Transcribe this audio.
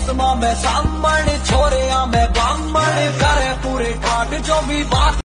मौसमा में सामण छोरिया में बामण करे पूरे ठाट जो भी बात